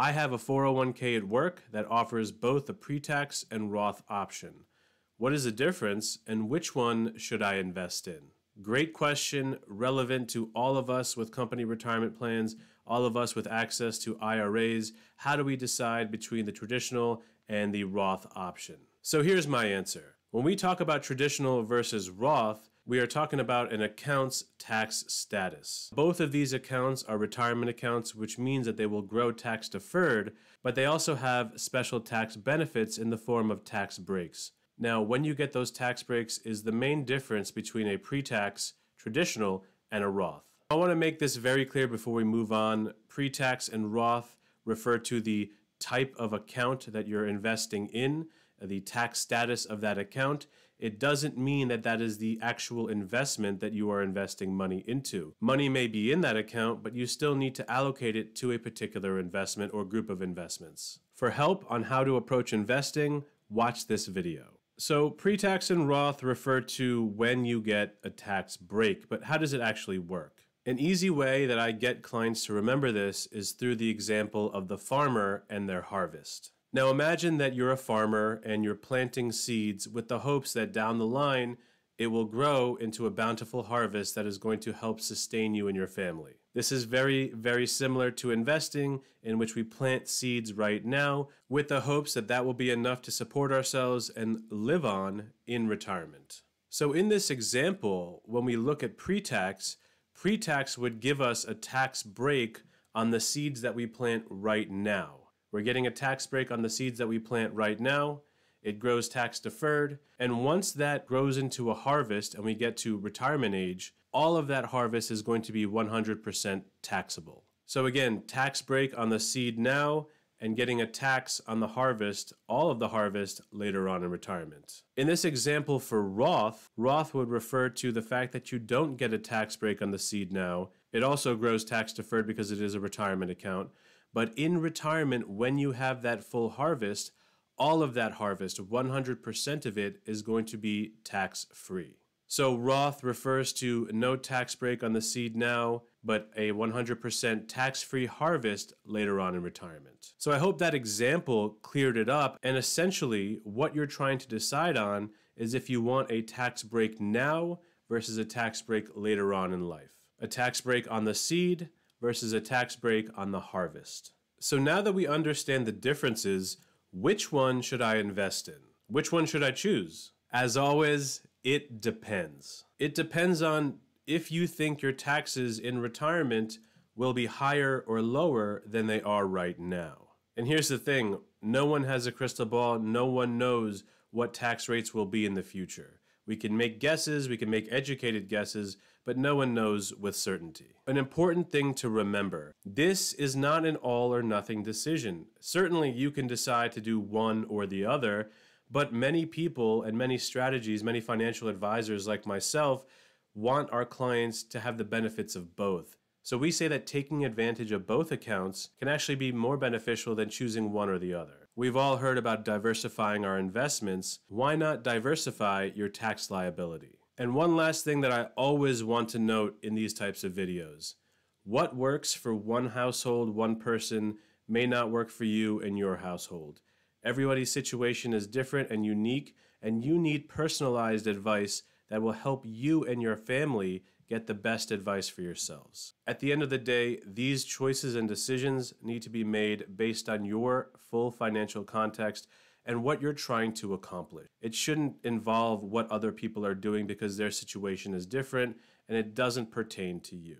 I have a 401k at work that offers both a pre tax and Roth option. What is the difference, and which one should I invest in? Great question, relevant to all of us with company retirement plans, all of us with access to IRAs. How do we decide between the traditional and the Roth option? So here's my answer. When we talk about traditional versus Roth, we are talking about an account's tax status. Both of these accounts are retirement accounts, which means that they will grow tax deferred, but they also have special tax benefits in the form of tax breaks. Now, when you get those tax breaks is the main difference between a pre tax, traditional, and a Roth. I want to make this very clear before we move on. Pre tax and Roth refer to the type of account that you're investing in, the tax status of that account. It doesn't mean that that is the actual investment that you are investing money into. Money may be in that account, but you still need to allocate it to a particular investment or group of investments. For help on how to approach investing, watch this video. So, pre tax and Roth refer to when you get a tax break, but how does it actually work? An easy way that I get clients to remember this is through the example of the farmer and their harvest. Now, imagine that you're a farmer and you're planting seeds with the hopes that down the line it will grow into a bountiful harvest that is going to help sustain you and your family. This is very, very similar to investing, in which we plant seeds right now with the hopes that that will be enough to support ourselves and live on in retirement. So, in this example, when we look at pre tax, pre tax would give us a tax break on the seeds that we plant right now. We're getting a tax break on the seeds that we plant right now it grows tax deferred. And once that grows into a harvest and we get to retirement age, all of that harvest is going to be 100% taxable. So again, tax break on the seed now and getting a tax on the harvest, all of the harvest later on in retirement. In this example for Roth, Roth would refer to the fact that you don't get a tax break on the seed now. It also grows tax deferred because it is a retirement account. But in retirement, when you have that full harvest, all of that harvest, 100% of it, is going to be tax free. So Roth refers to no tax break on the seed now, but a 100% tax free harvest later on in retirement. So I hope that example cleared it up. And essentially, what you're trying to decide on is if you want a tax break now versus a tax break later on in life. A tax break on the seed versus a tax break on the harvest. So now that we understand the differences, which one should I invest in? Which one should I choose? As always, it depends. It depends on if you think your taxes in retirement will be higher or lower than they are right now. And here's the thing no one has a crystal ball, no one knows what tax rates will be in the future. We can make guesses, we can make educated guesses, but no one knows with certainty. An important thing to remember this is not an all or nothing decision. Certainly, you can decide to do one or the other, but many people and many strategies, many financial advisors like myself, want our clients to have the benefits of both. So we say that taking advantage of both accounts can actually be more beneficial than choosing one or the other. We've all heard about diversifying our investments. Why not diversify your tax liability? And one last thing that I always want to note in these types of videos what works for one household, one person, may not work for you and your household. Everybody's situation is different and unique, and you need personalized advice that will help you and your family get the best advice for yourselves. At the end of the day, these choices and decisions need to be made based on your full financial context and what you're trying to accomplish. It shouldn't involve what other people are doing because their situation is different and it doesn't pertain to you.